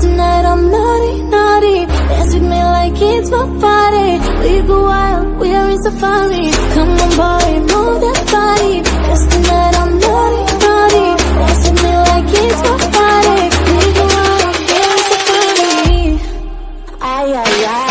tonight I'm naughty, naughty. Dance with me like it's my party. We go wild, we are in safari. Come on boy, move that body. Dance tonight I'm naughty, naughty. Dance with me like it's my party. We go wild, we are in safari. Ay, ay, ay.